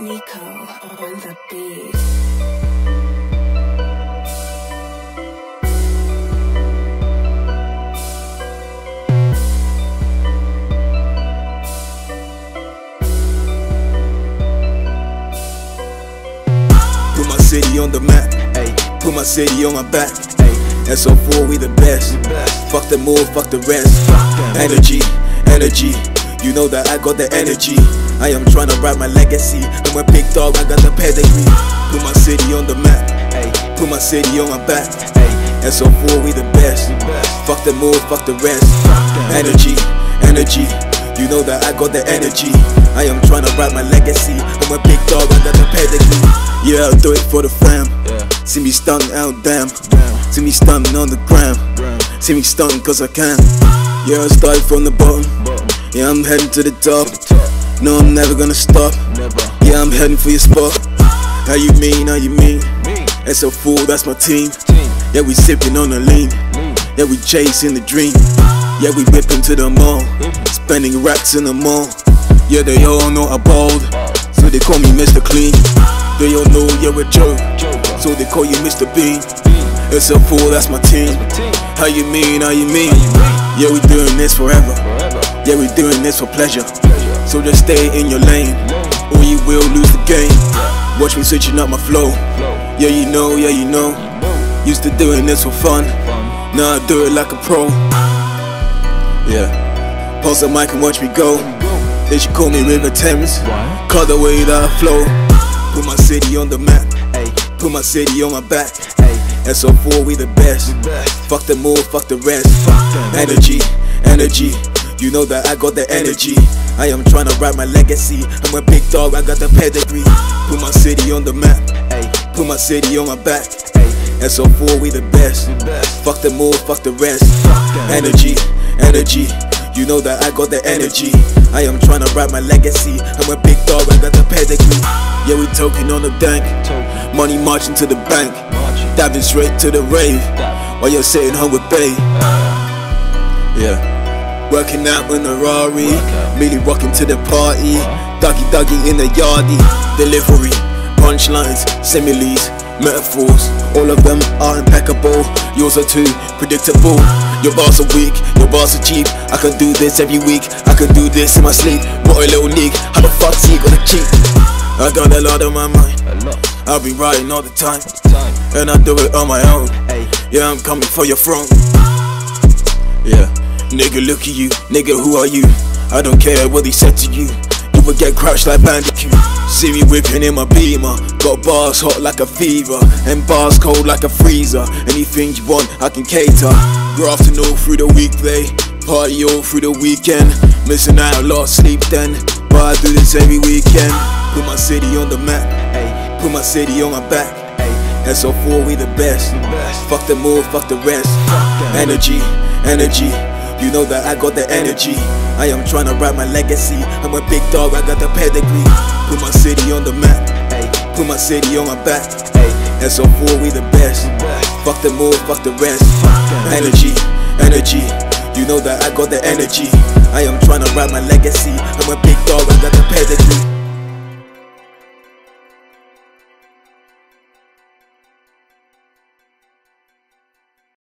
Nico on the beat. Put my city on the map, ayy. Put my city on my back, ayy. SO4, we the best. best. Fuck the move, fuck the rest. Energy, energy. You know that I got the energy. I am trying to write my legacy. I'm a big dog, I got the pedigree. Put my city on the map, ayy. Put my city on my back, ayy. SO4, we the best. Fuck the move, fuck the rest. Energy, energy. You know that I got the energy. I am trying to write my legacy. I'm a big dog, I got the pedigree. Yeah, I'll do it for the fam. See me stunting out, damn. See me stunting on the gram. See me stunting cause I can. Yeah, I started from the bottom. Yeah, I'm heading to the top. No, I'm never gonna stop. Never. Yeah, I'm heading for your spot. How you mean, how you mean? That's a fool, that's my team. Yeah, we sipping on the lean. Yeah, we chasing the dream. Yeah, we whipping to the mall. Spending racks in the mall. Yeah, they all know I'm bold. So they call me Mr. Clean. They all know you're a joke. So they call you Mr. Bean. It's a fool, that's my team. How you mean, how you mean? Yeah, we doing this forever. Yeah, we doing this for pleasure. So just stay in your lane, or you will lose the game. Watch me switching up my flow. Yeah, you know, yeah, you know. Used to doing this for fun. Now I do it like a pro. Yeah. Pause the mic and watch me go. They should call me River Thames. Call the way that I flow. Put my city on the map. Put my city on my back. SO4, we the best. Fuck the move, fuck the rest. Energy, energy. You know that I got the energy. I am trying to write my legacy. I'm a big dog, I got the pedigree. Put my city on the map. Put my city on my back. SO4, we the best. Fuck the move, fuck the rest. Energy, energy. You know that I got the energy. I am trying to write my legacy. I'm a big dog, I got the pedigree. Yeah, we talking on the dank. Money marching to the bank. Diving straight to the rave. While you're sitting home with Bay. Uh. Yeah. Working out in a Rari. Really rocking to the party. Doggy doggy in the yardie. Delivery. Punchlines. Similes. Metaphors. All of them are impeccable. Yours are too predictable. Your bars are weak, your bars are cheap. I can do this every week. I can do this in my sleep. What a little league. How the fuck's he gonna cheat? I got a lot on my mind. I'll be writing all the time. And I do it on my own. Yeah, I'm coming for your throne. Yeah. Nigga, look at you. Nigga, who are you? I don't care what they said to you. You will get crushed like Bandicoot. See me whipping in my beamer. Got bars hot like a fever. And bars cold like a freezer. Anything you want, I can cater. Grafting all through the weekday. Party all through the weekend. Missing out, lost sleep then. But I do this every weekend. Put my city on the map. Put my city on my back. SO4, we the best. Fuck the move, fuck the rest. Energy, energy. You know that I got the energy. I am trying to write my legacy. I'm a big dog, I got the pedigree. Put my city on the map. Put my city on my back. SO4, we the best. Fuck the move, fuck the rest. Energy, energy. You know that I got the energy. I am trying to write my legacy. I'm a big dog, I got the pedigree.